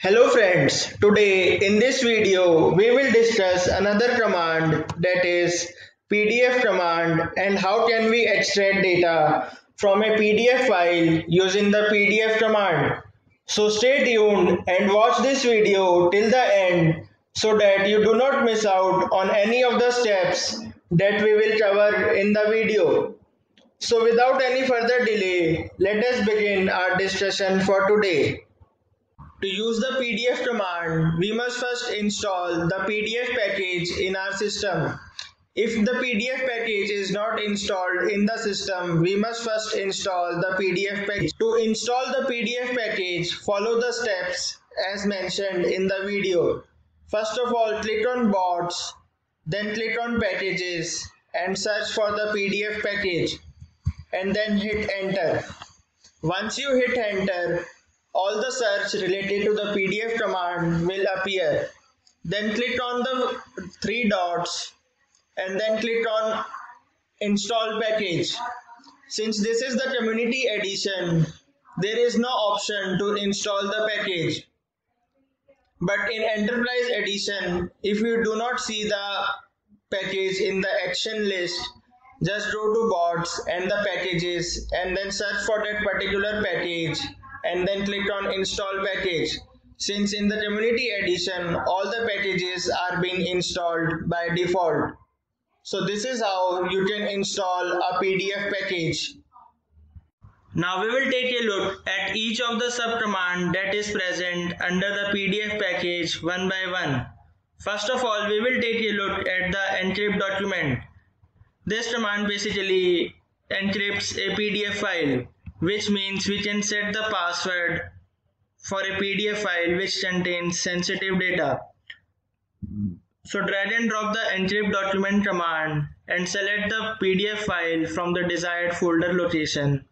Hello friends, today in this video we will discuss another command that is PDF command and how can we extract data from a PDF file using the PDF command. So stay tuned and watch this video till the end so that you do not miss out on any of the steps that we will cover in the video. So without any further delay, let us begin our discussion for today. To use the PDF command, we must first install the PDF package in our system. If the PDF package is not installed in the system, we must first install the PDF package. To install the PDF package, follow the steps as mentioned in the video. First of all, click on bots, then click on packages and search for the PDF package and then hit enter. Once you hit enter, all the search related to the PDF command will appear. Then click on the three dots and then click on install package. Since this is the community edition, there is no option to install the package. But in enterprise edition, if you do not see the package in the action list, just go to bots and the packages and then search for that particular package and then click on install package. Since in the community edition all the packages are being installed by default. So this is how you can install a pdf package. Now we will take a look at each of the subcommand that is present under the pdf package one by one. First of all we will take a look at the encrypt document. This command basically encrypts a pdf file which means we can set the password for a PDF file which contains sensitive data. So drag and drop the encrypt document command and select the PDF file from the desired folder location.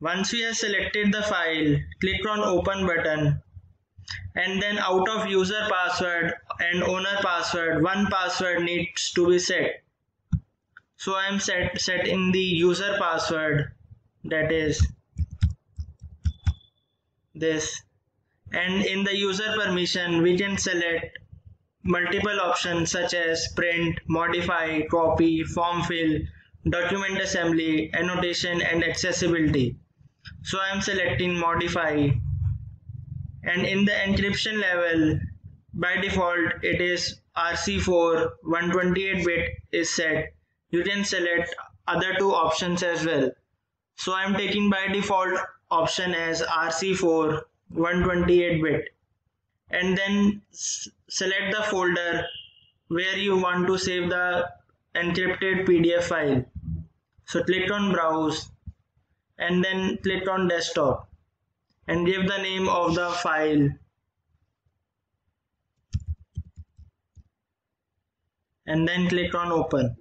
Once we have selected the file, click on open button and then out of user password and owner password. One password needs to be set. So i am set in the user password. That is this. And in the user permission we can select multiple options such as print modify copy form fill document assembly annotation and accessibility. So i am selecting modify. And in the encryption level by default it is RC4 128 bit is set. You can select other two options as well. So I'm taking by default option as RC4 128 bit. And then select the folder where you want to save the encrypted PDF file. So click on browse and then click on desktop and give the name of the file and then click on open.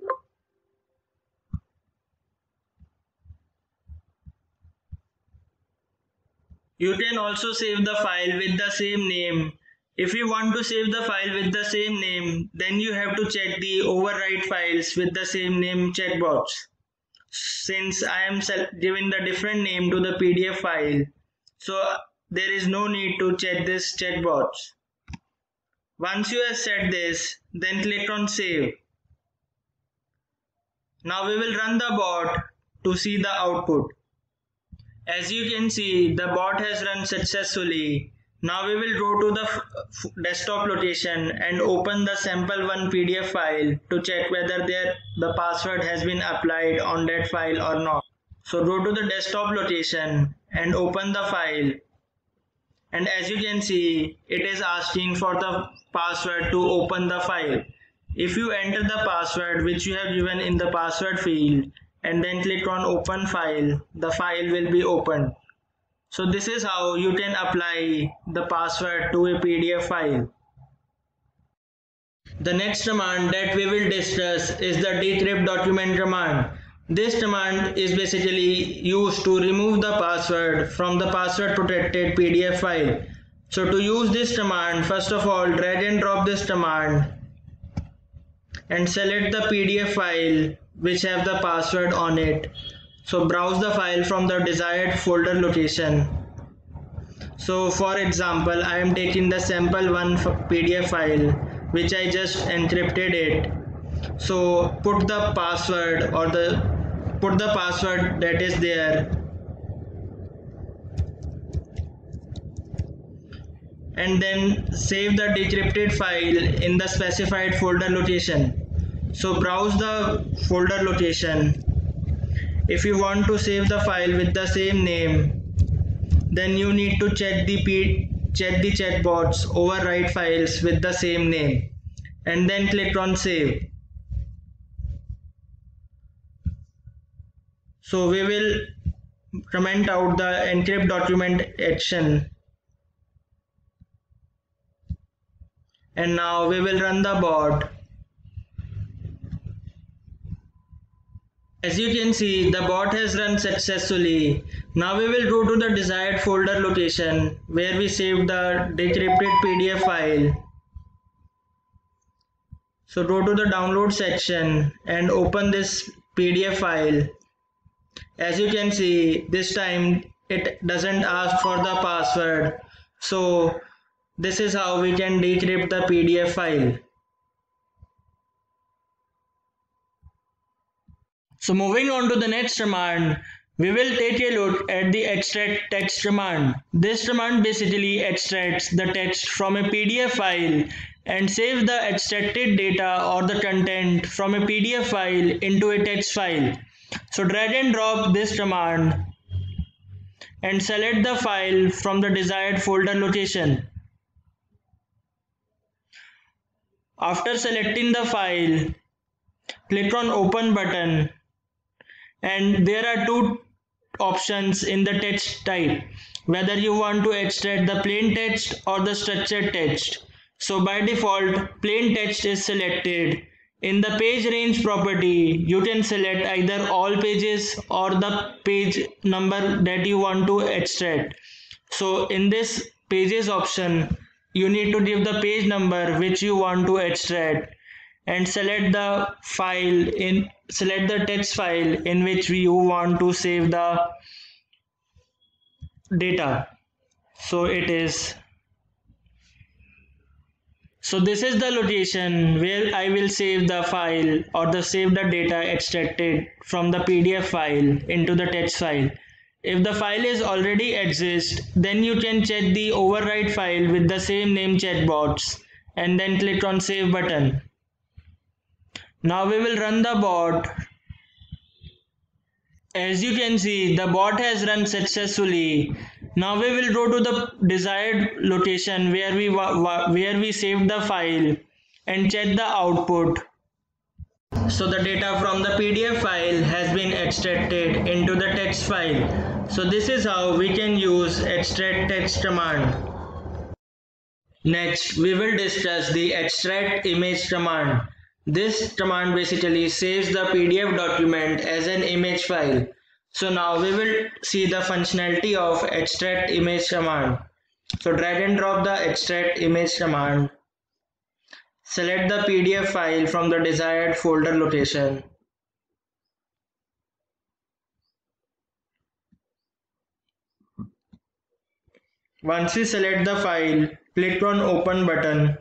You can also save the file with the same name. If you want to save the file with the same name then you have to check the overwrite files with the same name checkbox. Since I am giving the different name to the PDF file so there is no need to check this checkbox. Once you have set this, then click on save. Now we will run the bot to see the output. As you can see, the bot has run successfully. Now we will go to the desktop location and open the sample1 PDF file to check whether there the password has been applied on that file or not. So go to the desktop location and open the file and as you can see it is asking for the password to open the file. If you enter the password which you have given in the password field and then click on open file, the file will be opened. So this is how you can apply the password to a PDF file. The next command that we will discuss is the decrypt document command. This command is basically used to remove the password from the password protected PDF file. So to use this command, first of all drag and drop this command and select the PDF file which have the password on it. so browse the file from the desired folder location so for example I am taking the sample one PDF file which I just encrypted it so put the password or the put the password that is there. And then save the decrypted file in the specified folder location. So browse the folder location. If you want to save the file with the same name then you need to check the check the overwrite files with the same name and then click on save so we will comment out the encrypt document action and now we will run the bot As you can see, the bot has run successfully. Now we will go to the desired folder location where we saved the decrypted PDF file. So go to the download section and open this PDF file. As you can see, this time it doesn't ask for the password. So this is how we can decrypt the PDF file. So moving on to the next command, we will take a look at the extract text command. This command basically extracts the text from a PDF file and saves the extracted data or the content from a PDF file into a text file. So drag and drop this command and select the file from the desired folder location. After selecting the file, click on open button and there are two options in the text type whether you want to extract the plain text or the structured text so by default plain text is selected in the page range property you can select either all pages or the page number that you want to extract. So in this pages option you need to give the page number which you want to extract and select the file in select the text file in which you want to save the data. So it is so this is the location where I will save the file or the save the data extracted from the PDF file into the text file. If the file is already exist, then you can check the overwrite file with the same name checkbox and then click on save button. Now we will run the bot. As you can see, the bot has run successfully. Now we will go to the desired location where we where we saved the file and check the output. So the data from the PDF file has been extracted into the text file. So this is how we can use extract text command. Next, we will discuss the extract image command. This command basically saves the PDF document as an image file. So now we will see the functionality of extract image command. So drag and drop the extract image command. Select the PDF file from the desired folder location. Once you select the file, click on open button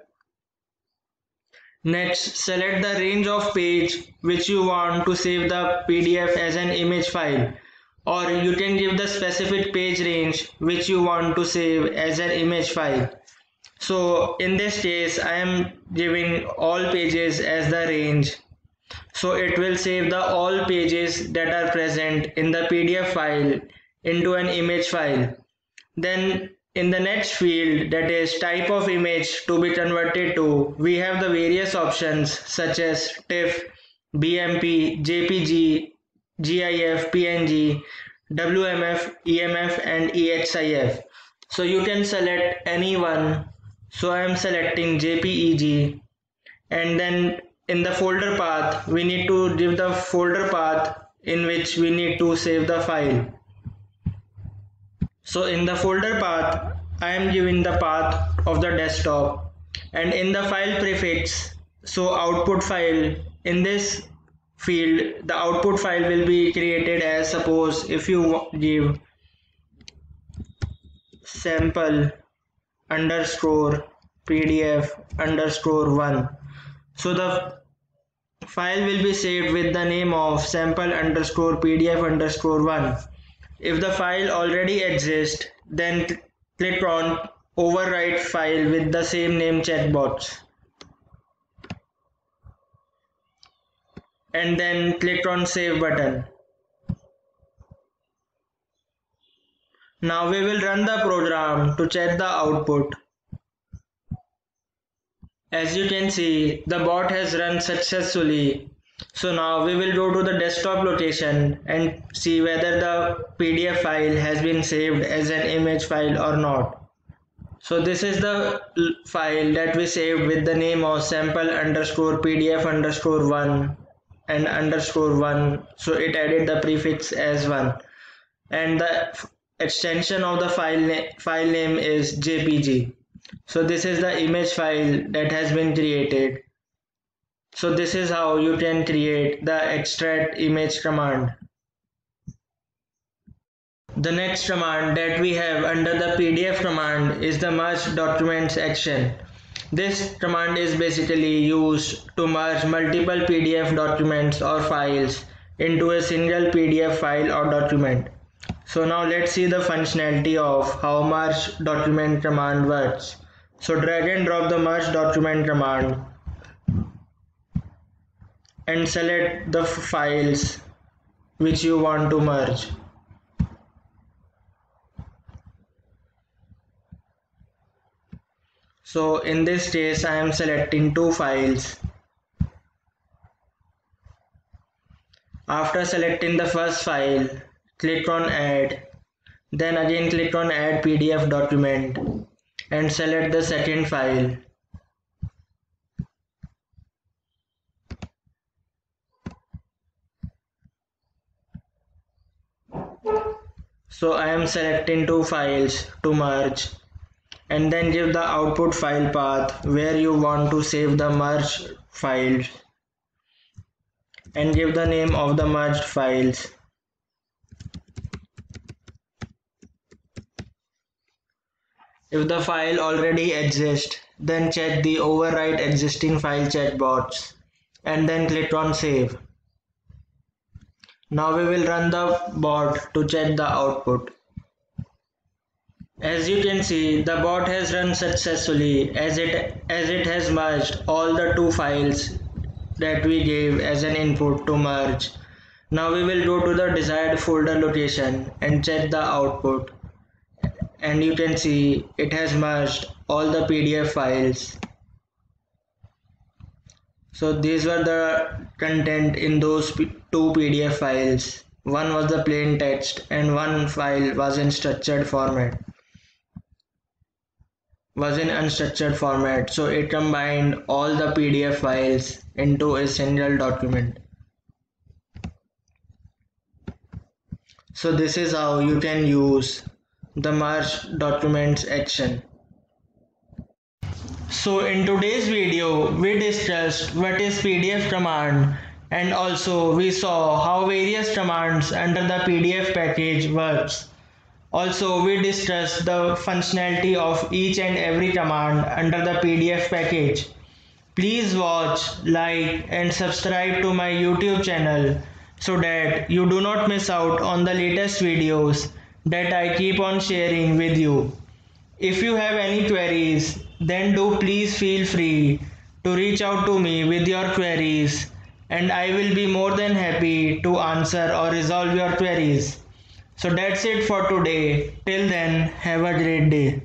Next, select the range of page which you want to save the PDF as an image file or you can give the specific page range which you want to save as an image file. So in this case, I am giving all pages as the range. So it will save the all pages that are present in the PDF file into an image file. Then in the next field that is type of image to be converted to, we have the various options such as TIFF, BMP, JPG, GIF, PNG, WMF, EMF and EXIF. So you can select any one. So I am selecting JPEG and then in the folder path we need to give the folder path in which we need to save the file. So in the folder path, I am giving the path of the desktop. And in the file prefix, so output file, in this field, the output file will be created as suppose if you give sample underscore pdf underscore 1 so the file will be saved with the name of sample underscore pdf underscore 1 if the file already exists then click on overwrite file with the same name checkbox. And then click on save button. Now we will run the program to check the output. As you can see, the bot has run successfully. So now we will go to the desktop location and see whether the PDF file has been saved as an image file or not. So this is the file that we saved with the name of sample underscore PDF underscore 1 and underscore 1. So it added the prefix as 1 and the extension of the file, na file name is JPG so this is the image file that has been created so this is how you can create the extract image command. The next command that we have under the pdf command is the merge documents action. This command is basically used to merge multiple pdf documents or files into a single pdf file or document. So now let's see the functionality of how merge document command works. So drag and drop the merge document command and select the files which you want to merge. So in this case I am selecting two files. After selecting the first file, click on add then again click on add pdf document and select the second file so I am selecting two files to merge and then give the output file path where you want to save the merged files and give the name of the merged files If the file already exists, then check the overwrite existing file checkbox and then click on save. Now we will run the bot to check the output. As you can see, the bot has run successfully as it, as it has merged all the two files that we gave as an input to merge. Now we will go to the desired folder location and check the output and you can see it has merged all the PDF files so these were the content in those two PDF files. One was the plain text and one file was in structured format. Was in unstructured format. So it combined all the PDF files into a single document. So this is how you can use the merge documents action. So in today's video we discussed what is PDF command and also we saw how various commands under the PDF package works. Also we discussed the functionality of each and every command under the PDF package. Please watch, like and subscribe to my YouTube channel so that you do not miss out on the latest videos that I keep on sharing with you. If you have any queries, then do please feel free to reach out to me with your queries and I will be more than happy to answer or resolve your queries. So that's it for today. Till then, have a great day.